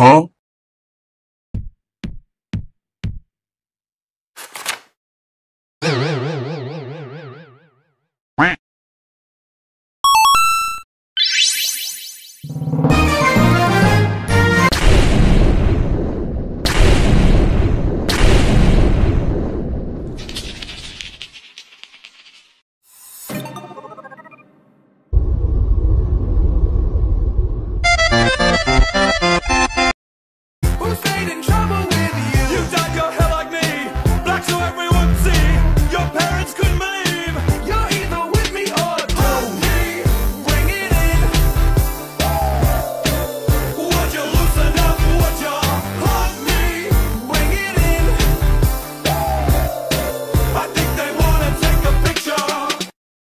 Huh?